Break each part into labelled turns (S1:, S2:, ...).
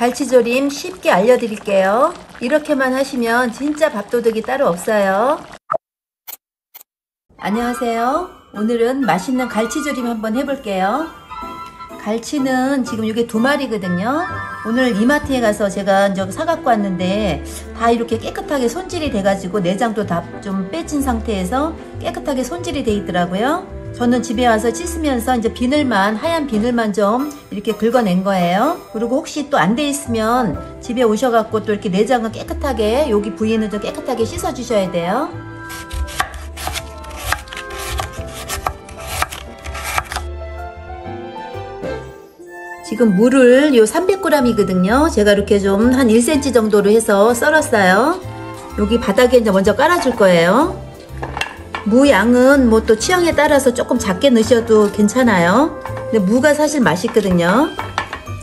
S1: 갈치조림 쉽게 알려드릴게요. 이렇게만 하시면 진짜 밥도둑이 따로 없어요. 안녕하세요. 오늘은 맛있는 갈치조림 한번 해볼게요. 갈치는 지금 이게 두 마리거든요. 오늘 이마트에 가서 제가 이제 사갖고 왔는데 다 이렇게 깨끗하게 손질이 돼가지고 내장도 다 좀 빼진 상태에서 깨끗하게 손질이 돼 있더라고요. 저는 집에 와서 씻으면서 이제 비늘만 하얀 비늘만 좀 이렇게 긁어낸 거예요. 그리고 혹시 또 안 돼 있으면 집에 오셔갖고 또 이렇게 내장은 깨끗하게 여기 부위는 좀 깨끗하게 씻어 주셔야 돼요. 지금 물을 요 300g이거든요. 제가 이렇게 좀 한 1cm 정도로 해서 썰었어요. 여기 바닥에 이제 먼저 깔아줄 거예요. 무 양은 뭐 또 취향에 따라서 조금 작게 넣으셔도 괜찮아요. 근데 무가 사실 맛있거든요.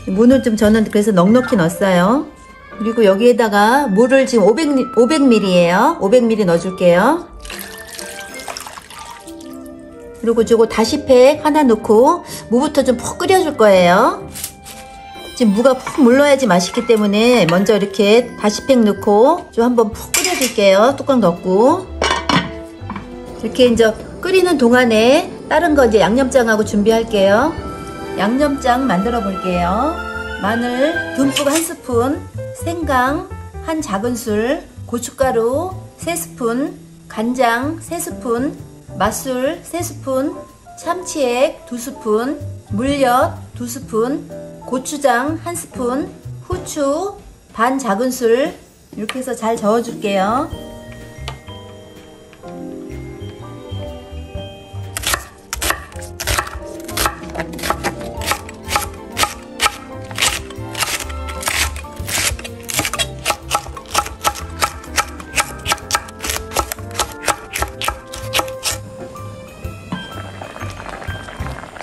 S1: 무는 좀 저는 그래서 넉넉히 넣었어요. 그리고 여기에다가 물을 지금 500, 500ml예요. 500ml 넣어줄게요. 그리고 저거 다시팩 하나 넣고 무부터 좀 푹 끓여줄 거예요. 지금 무가 푹 물러야지 맛있기 때문에 먼저 이렇게 다시팩 넣고 좀 한번 푹 끓여줄게요. 뚜껑 덮고 이렇게 이제 끓이는 동안에 다른 거 이제 양념장하고 준비할게요. 양념장 만들어 볼게요. 마늘 듬뿍 한 스푼, 생강 한 작은 술, 고춧가루 3스푼, 간장 3스푼, 맛술 3스푼, 참치액 2스푼, 물엿 2스푼, 고추장 1스푼, 후추 반 작은 술 이렇게 해서 잘 저어줄게요.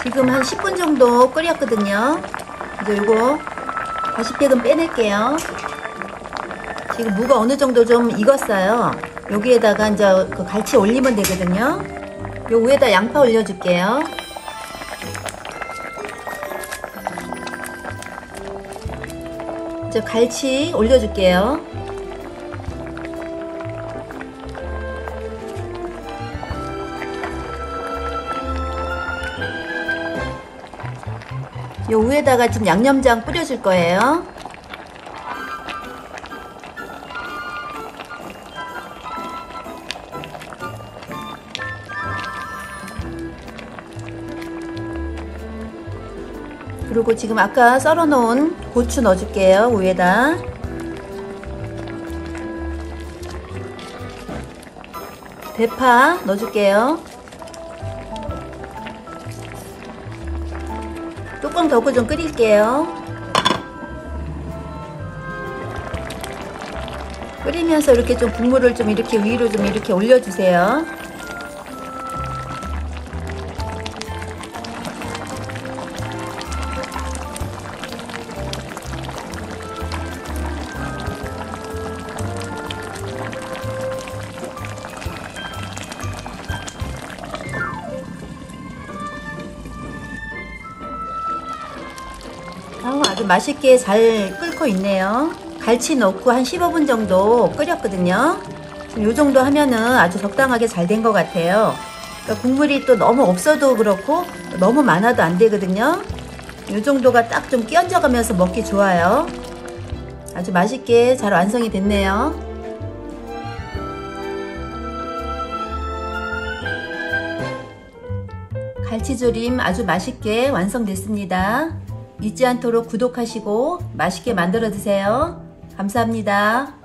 S1: 지금 한 10분 정도 끓였거든요. 이제 이거 다시팩은 빼낼게요. 지금 무가 어느 정도 좀 익었어요. 여기에다가 이제 그 갈치 올리면 되거든요. 요 위에다 양파 올려줄게요. 이제 갈치 올려줄게요. 요 위에다가 지금 양념장 뿌려줄 거예요. 그리고 지금 아까 썰어 놓은 고추 넣어줄게요. 위에다. 대파 넣어줄게요. 뚜껑 덮고 좀 끓일게요. 끓이면서 이렇게 좀 국물을 좀 이렇게 위로 좀 이렇게 올려주세요. 아주 맛있게 잘 끓고 있네요. 갈치 넣고 한 15분 정도 끓였거든요. 이 정도 하면은 아주 적당하게 잘 된 것 같아요. 그러니까 국물이 또 너무 없어도 그렇고 너무 많아도 안 되거든요. 이 정도가 딱 좀 끼얹어 가면서 먹기 좋아요. 아주 맛있게 잘 완성이 됐네요. 갈치조림 아주 맛있게 완성됐습니다. 잊지 않도록 구독하시고 맛있게 만들어 드세요. 감사합니다.